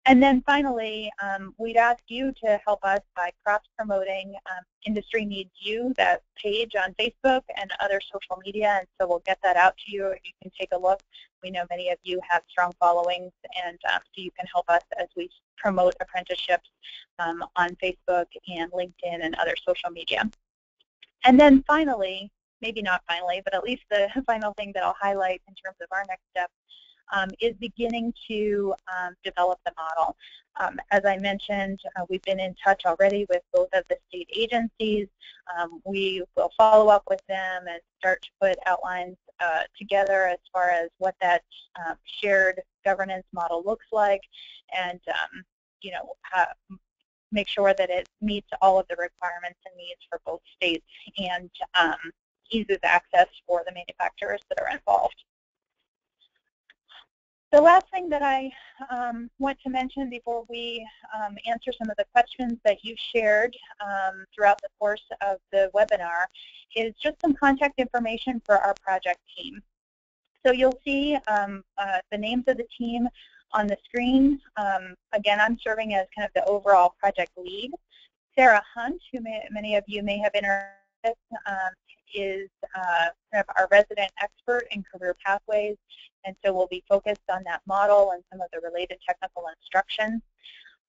And then finally, um, we'd ask you to help us by cross-promoting um, Industry Needs You, that page on Facebook and other social media, and so we'll get that out to you. You can take a look. We know many of you have strong followings, and um, so you can help us as we promote apprenticeships um, on Facebook and LinkedIn and other social media. And then finally, maybe not finally, but at least the final thing that I'll highlight in terms of our next step um, is beginning to um, develop the model. Um, as I mentioned, uh, we've been in touch already with both of the state agencies. Um, we will follow up with them and start to put outlines uh, together as far as what that um, shared governance model looks like and, um, you know, make sure that it meets all of the requirements and needs for both states and eases access for the manufacturers that are involved. The last thing that I um, want to mention before we um, answer some of the questions that you shared um, throughout the course of the webinar is just some contact information for our project team. So you'll see um, uh, the names of the team on the screen. Um, again, I'm serving as kind of the overall project lead. Sarah Hunt, who may, many of you may have interacted with, um, is uh, kind of our resident expert in career pathways, and so we'll be focused on that model and some of the related technical instruction.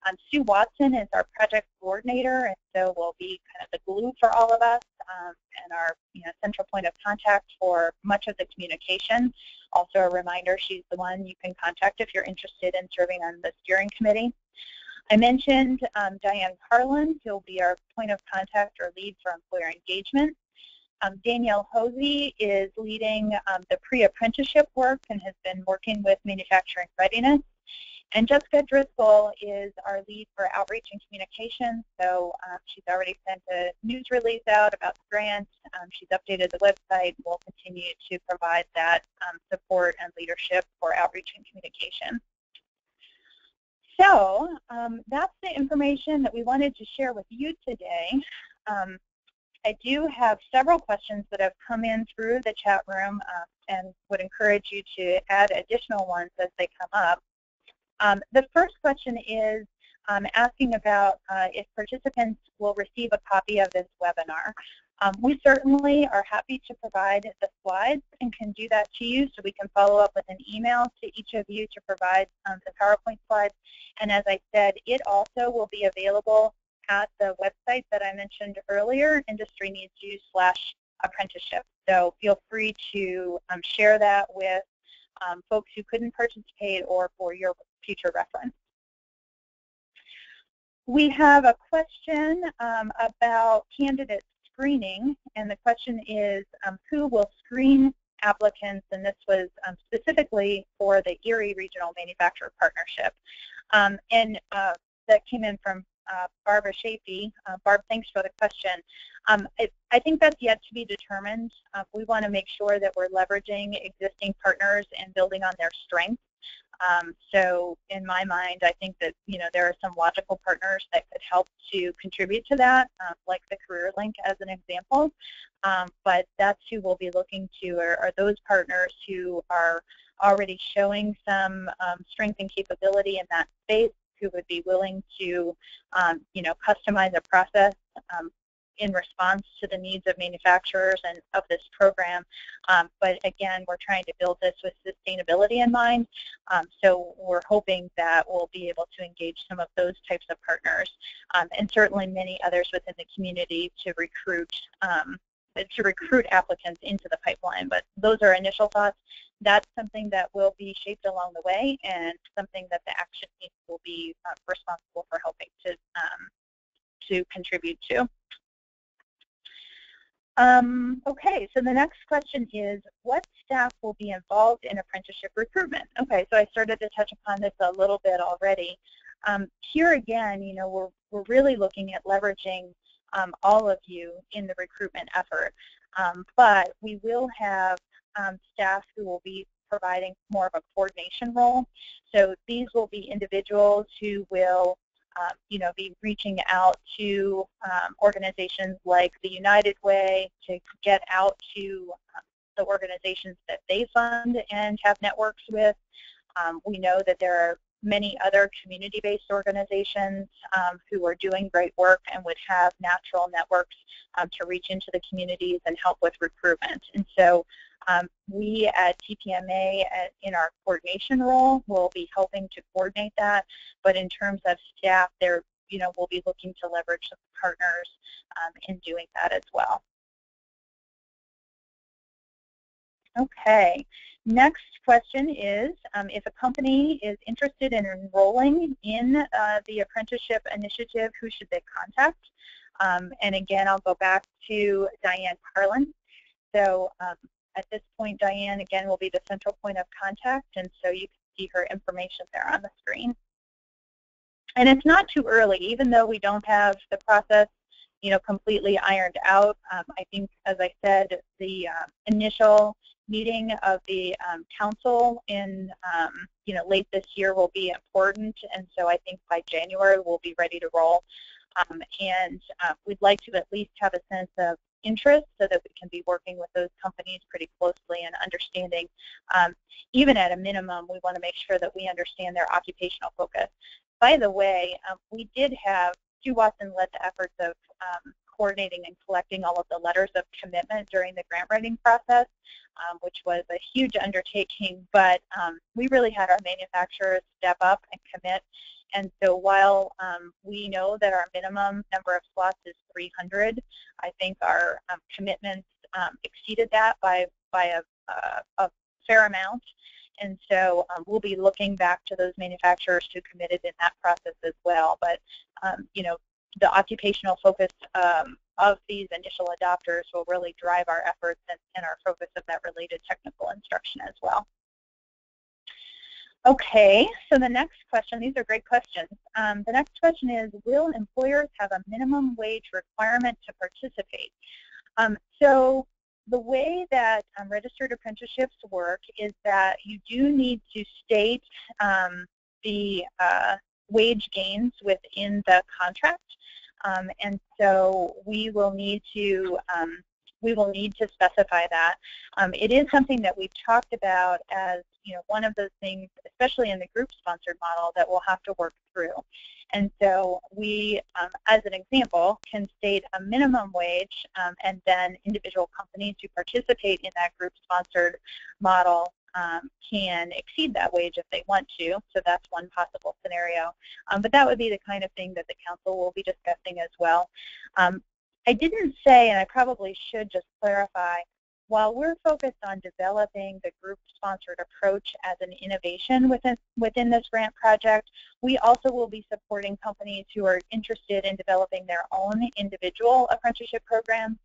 Um, Sue Watson is our project coordinator, and so will be kind of the glue for all of us um, and our you know, central point of contact for much of the communication. Also a reminder, she's the one you can contact if you're interested in serving on the steering committee. I mentioned um, Diane Carlin, who'll be our point of contact or lead for employer engagement. Um, Danielle Hosey is leading um, the pre-apprenticeship work and has been working with manufacturing readiness. And Jessica Driscoll is our lead for outreach and communication. So um, she's already sent a news release out about the grant. Um, she's updated the website. We'll continue to provide that um, support and leadership for outreach and communication. So um, that's the information that we wanted to share with you today. Um, I do have several questions that have come in through the chat room uh, and would encourage you to add additional ones as they come up. Um, the first question is um, asking about uh, if participants will receive a copy of this webinar. Um, we certainly are happy to provide the slides and can do that to you so we can follow up with an email to each of you to provide um, the PowerPoint slides. And as I said, it also will be available at the website that I mentioned earlier, Industry Needs You slash apprenticeship. So feel free to um, share that with um, folks who couldn't participate or for your future reference. We have a question um, about candidate screening, and the question is um, who will screen applicants, and this was um, specifically for the Erie Regional Manufacturer Partnership. Um, and uh, that came in from uh, Barbara Shafee. Uh, Barb, thanks for the question. Um, it, I think that's yet to be determined. Uh, we want to make sure that we're leveraging existing partners and building on their strengths. Um, so in my mind, I think that you know there are some logical partners that could help to contribute to that, uh, like the Career Link as an example. Um, but that's who we'll be looking to are, are, those partners who are already showing some um, strength and capability in that space who would be willing to, um, you know, customize a process um, in response to the needs of manufacturers and of this program. Um, but again, we're trying to build this with sustainability in mind. Um, so we're hoping that we'll be able to engage some of those types of partners um, and certainly many others within the community to recruit um, to recruit applicants into the pipeline. But those are initial thoughts. that's something that will be shaped along the way and something that the action team will be uh, responsible for helping to um, to contribute to. Um, okay, so the next question is, what staff will be involved in apprenticeship recruitment? Okay, so I started to touch upon this a little bit already. Um, here again, you know, we're, we're really looking at leveraging um, all of you in the recruitment effort, um, but we will have um, staff who will be providing more of a coordination role. So these will be individuals who will um, you know, be reaching out to um, organizations like the United Way to get out to um, the organizations that they fund and have networks with. Um, we know that there are many other community-based organizations um, who are doing great work and would have natural networks um, to reach into the communities and help with recruitment. And so um, we at TPMA at, uh, in our coordination role will be helping to coordinate that, but in terms of staff, there, you know, we'll be looking to leverage partners um, in doing that as well. Okay, next question is, um, if a company is interested in enrolling in uh, the apprenticeship initiative, who should they contact? Um, and again, I'll go back to Diane Carlin. So um, at this point, Diane, again, will be the central point of contact, and so you can see her information there on the screen. And it's not too early, even though we don't have the process you know, completely ironed out. Um, I think, as I said, the uh, initial meeting of the um, council in, um, you know, late this year will be important, and so I think by January we'll be ready to roll. Um, and uh, we'd like to at least have a sense of interest so that we can be working with those companies pretty closely and understanding, um, even at a minimum, we want to make sure that we understand their occupational focus. By the way, um, we did have, Watson led the efforts of um, coordinating and collecting all of the letters of commitment during the grant writing process, um, which was a huge undertaking, but um, we really had our manufacturers step up and commit and so while um, we know that our minimum number of slots is 300, I think our um, commitments um, exceeded that by, by a, a, a fair amount. And so um, we'll be looking back to those manufacturers who committed in that process as well. But, um, you know, the occupational focus um, of these initial adopters will really drive our efforts and, and our focus of that related technical instruction as well. Okay, so the next question, these are great questions. Um, the next question is, will employers have a minimum wage requirement to participate? Um, so the way that um, registered apprenticeships work is that you do need to state um, the uh, wage gains within the contract. Um, and so we will need to um, we will need to specify that. Um, it is something that we've talked about as you know one of those things, especially in the group-sponsored model, that we'll have to work through. And so we, um, as an example, can state a minimum wage um, and then individual companies who participate in that group-sponsored model um, can exceed that wage if they want to. So that's one possible scenario. Um, but that would be the kind of thing that the council will be discussing as well. Um, I didn't say, and I probably should just clarify, while we're focused on developing the group-sponsored approach as an innovation within, within this grant project, we also will be supporting companies who are interested in developing their own individual apprenticeship programs.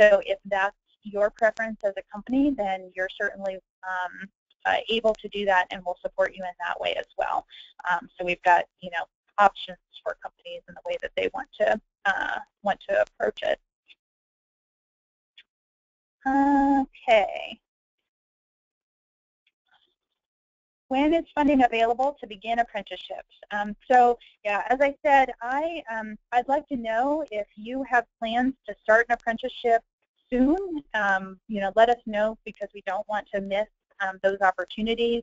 So if that's your preference as a company, then you're certainly um, uh, able to do that and we'll support you in that way as well. Um, so we've got, you know, options for companies in the way that they want to uh, want to approach it. Okay. When is funding available to begin apprenticeships? Um, so, yeah, as I said, I um, I'd like to know if you have plans to start an apprenticeship soon. Um, you know, let us know because we don't want to miss um, those opportunities.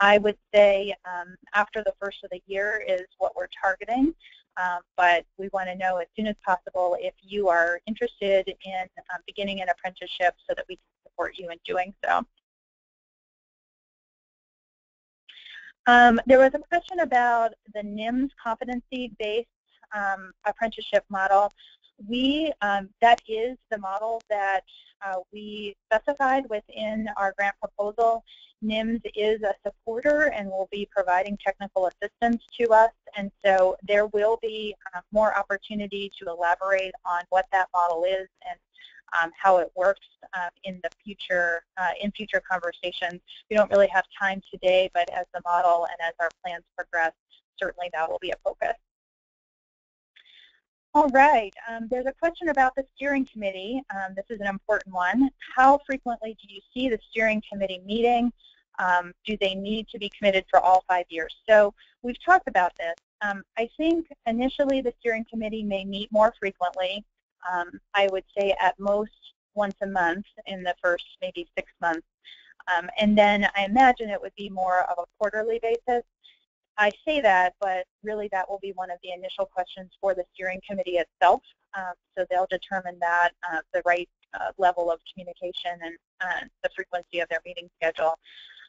I would say um, after the first of the year is what we're targeting, um, but we want to know as soon as possible if you are interested in um, beginning an apprenticeship so that we can support you in doing so. Um, there was a question about the NIMS competency-based apprenticeship model. we that is the model that uh, we specified within our grant proposal. NIMS is a supporter and will be providing technical assistance to us, and so there will be uh, more opportunity to elaborate on what that model is and um, how it works uh, in the future, uh, in future conversations. We don't really have time today, but as the model and as our plans progress, certainly that will be a focus. All right, um, there's a question about the steering committee. Um, this is an important one. How frequently do you see the steering committee meeting? Um, do they need to be committed for all five years? So we've talked about this. Um, I think initially the steering committee may meet more frequently. Um, I would say at most once a month in the first maybe six months. Um, and then I imagine it would be more of a quarterly basis. I say that, but really that will be one of the initial questions for the steering committee itself. Um, so they'll determine that, uh, the right uh, level of communication and uh, the frequency of their meeting schedule.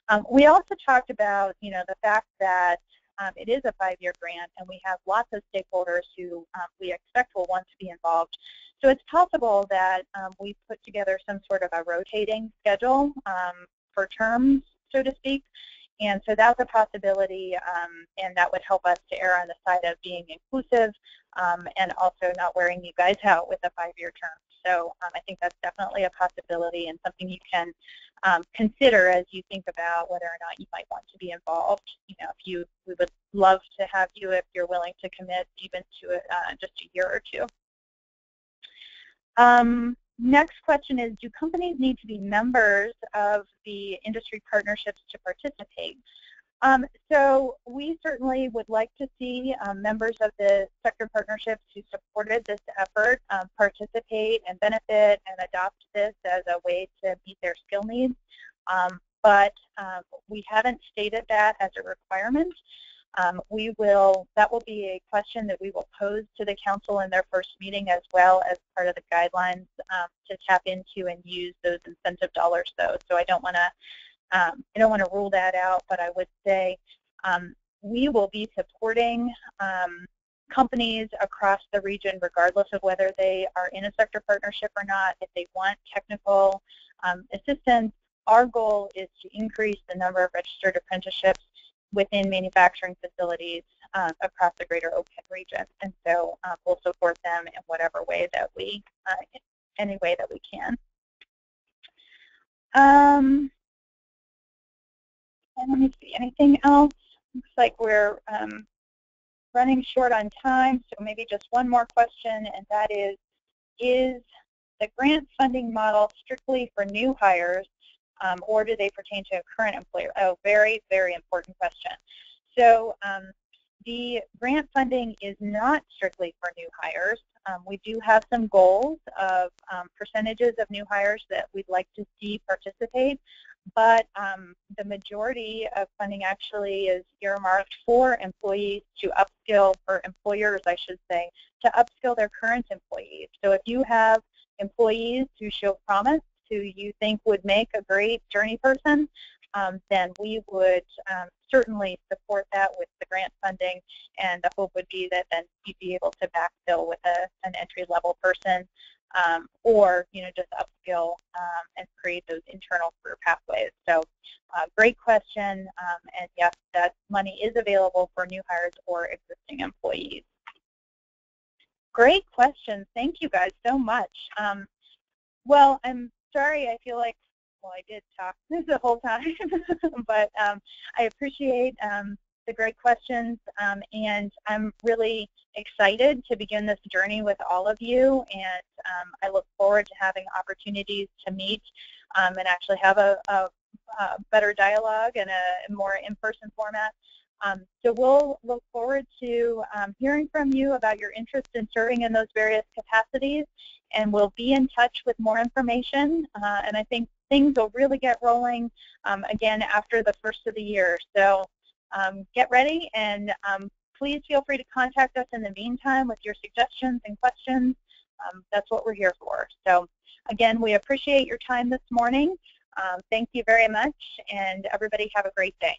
Um, we also talked about, you know, the fact that um, it is a five-year grant and we have lots of stakeholders who um, we expect will want to be involved. So it's possible that um, we put together some sort of a rotating schedule um, for terms, so to speak, and so that's a possibility, um, and that would help us to err on the side of being inclusive um, and also not wearing you guys out with a five-year term. So um, I think that's definitely a possibility and something you can um, consider as you think about whether or not you might want to be involved. You know, if you, we would love to have you if you're willing to commit even to uh, just a year or two. Next question is, do companies need to be members of the industry partnerships to participate? Um, so we certainly would like to see um, members of the sector partnerships who supported this effort um, participate and benefit and adopt this as a way to meet their skill needs. Um, but um, we haven't stated that as a requirement. Um, we will, that will be a question that we will pose to the council in their first meeting as well as part of the guidelines um, to tap into and use those incentive dollars though. So I don't want to, um, I don't want to rule that out, but I would say um, we will be supporting um, companies across the region regardless of whether they are in a sector partnership or not. If they want technical um, assistance, our goal is to increase the number of registered apprenticeships within manufacturing facilities um, across the greater OH-PENN region. And so um, we'll support them in whatever way that we, uh, any way that we can. Um, and let me see, anything else? Looks like we're um, running short on time, so maybe just one more question, and that is, is the grant funding model strictly for new hires um, or do they pertain to a current employer? Oh, very, very important question. So um, the grant funding is not strictly for new hires. Um, we do have some goals of um, percentages of new hires that we'd like to see participate, but um, the majority of funding actually is earmarked for employees to upskill, or employers, I should say, to upskill their current employees. So if you have employees who show promise who you think would make a great journey person, um, then we would um, certainly support that with the grant funding. And the hope would be that then you'd be able to backfill with a, an entry-level person um, or you know just upskill um, and create those internal career pathways. So uh, great question, um, and yes, that money is available for new hires or existing employees. Great question. Thank you guys so much. Um, well, I'm sorry, I feel like, well, I did talk this the whole time, but um, I appreciate um, the great questions, um, and I'm really excited to begin this journey with all of you, and um, I look forward to having opportunities to meet um, and actually have a, a, a, better dialogue and a more in-person format. Um, so we'll look forward to hearing from you about your interest in serving in those various capacities and we'll be in touch with more information. Uh, and I think things will really get rolling um, again after the first of the year. So um, get ready and um, please feel free to contact us in the meantime with your suggestions and questions. Um, that's what we're here for. So again, we appreciate your time this morning. Um, thank you very much and everybody have a great day.